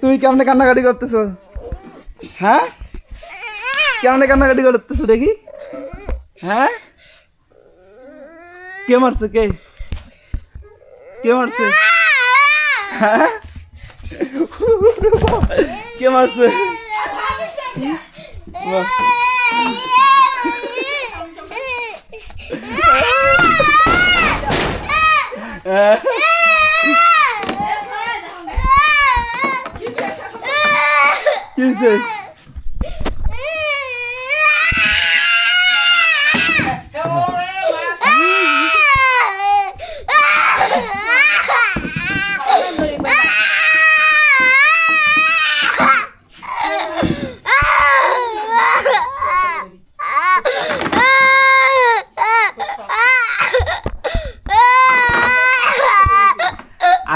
তুমি কেমনে কান্নাকাটি করতেছ? হ্যাঁ? কেমনে কান্নাকাটি করতেছো দেখি? হ্যাঁ? কে মারছে কে? কে মারছে? হ্যাঁ? কে মারছে? বাহ। you said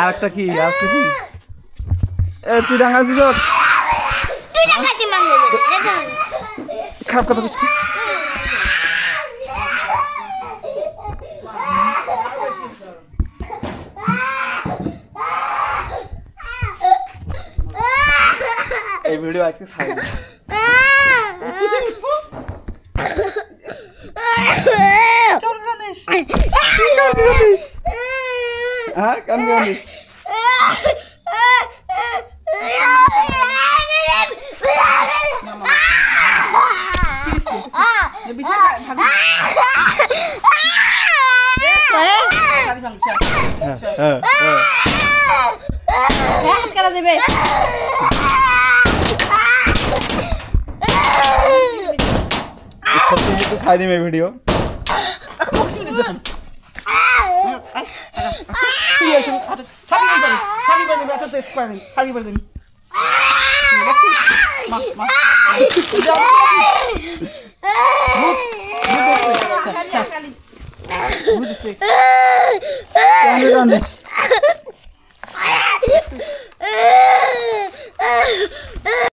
আর একটা কি? আর একটা কি? এ তুই ডাঙাছি লোক খারাপ কথা বলছিস কি? এই ভিডিও আজকে हाँ कम गए करा देबे सबसे नीचे में वीडियो। 사자 자기 발들 자기 발들 맞아 또 스파이는 자기 발들 막막 무드 세 무드 세 무드 세